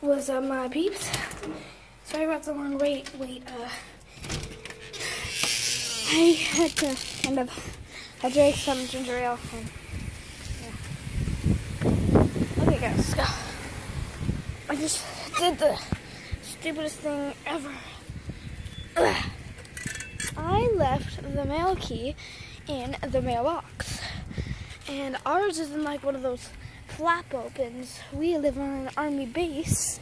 was uh, my peeps. Sorry about the long wait. Wait, uh, I had to kind of I drank some ginger ale. And, yeah. Okay, guys, go. I just did the stupidest thing ever. Ugh. I left the mail key in the mailbox, and ours is in like one of those flap opens. We live on an army base,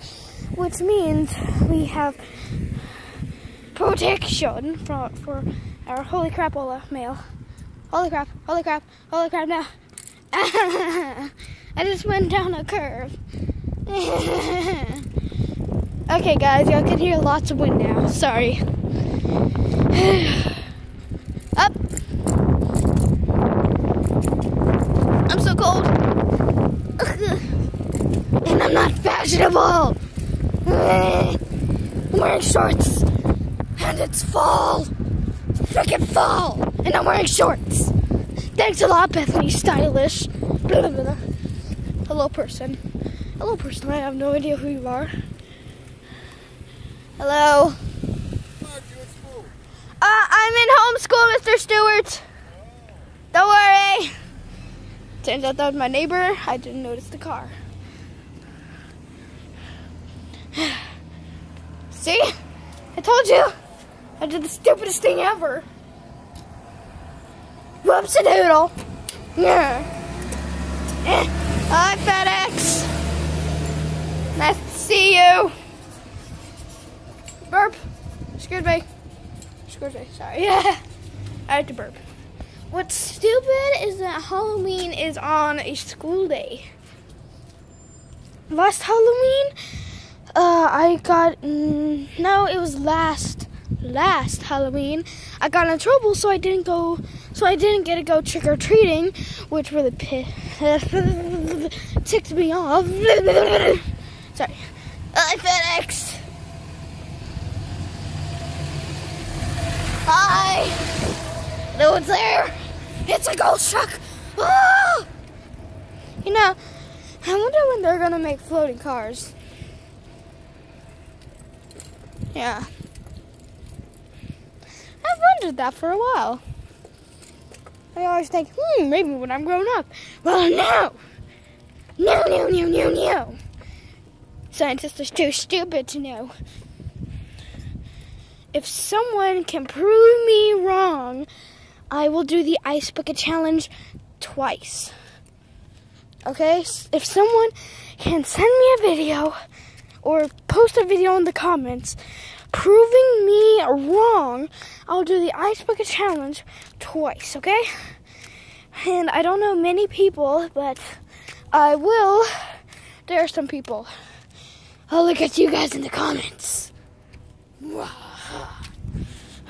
which means we have protection for, for our holy crapola mail. Holy crap, holy crap, holy crap now. I just went down a curve. okay guys, y'all can hear lots of wind now. Sorry. Up. I'm so cold. And I'm not fashionable. I'm wearing shorts. And it's fall. Freaking fall. And I'm wearing shorts. Thanks a lot, Bethany. Stylish. Blah, blah, blah. Hello, person. Hello, person. I have no idea who you are. Hello. Uh, I'm in homeschool, Mr. Stewart. Don't worry. Turns out that was my neighbor. I didn't notice the car. See? I told you. I did the stupidest thing ever. Whoops a doodle. Yeah. Eh. Hi, FedEx. Nice to see you. Burp. Excuse me. Excuse me. Sorry. Yeah. I had to burp. What's stupid is that Halloween is on a school day. Last Halloween, uh, I got mm, no, it was last last Halloween. I got in trouble, so I didn't go. So I didn't get to go trick or treating, which really pissed ticked me off. Sorry, uh, FedEx. Hi. No one's there. It's a ghost truck. Oh! You know, I wonder when they're gonna make floating cars. Yeah. I've wondered that for a while. I always think, hmm, maybe when I'm grown up. Well, no. No, no, no, no, no. Scientists are too stupid to know. If someone can prove me wrong, I will do the Ice Bucket Challenge twice. Okay? If someone can send me a video or post a video in the comments proving me wrong, I'll do the Ice Bucket Challenge twice, okay? And I don't know many people, but I will dare some people. I'll look at you guys in the comments.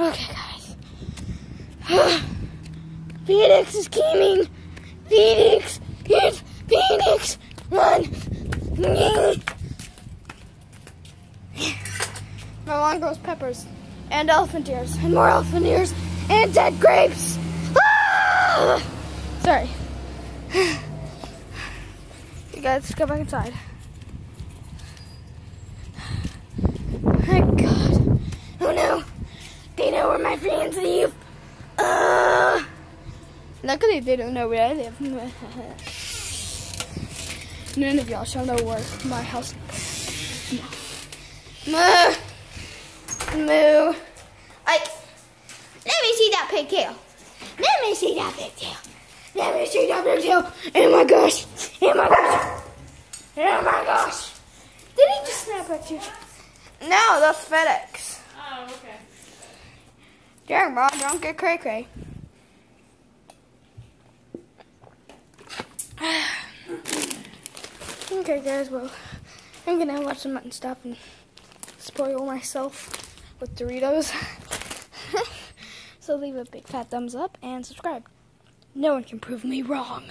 Okay, guys. Phoenix is coming. Phoenix, it's Phoenix. Run. My lawn grows peppers and elephant ears and more elephant ears and dead grapes. Ah! Sorry. You guys, let's go back inside. My God. Oh no. They know where my friends live. Uh, luckily, they don't know where I live. None of y'all shall know where my house is. Moo. Moo. I, let me see that pigtail. Let me see that pigtail. Let me see that pigtail. Oh my gosh. Oh my gosh. Oh my gosh. Did he just snap at you? No, that's FedEx. Oh, okay. Dang, bro, don't get cray cray. okay, guys, well, I'm gonna watch some mutton stuff and spoil myself with Doritos. so leave a big fat thumbs up and subscribe. No one can prove me wrong.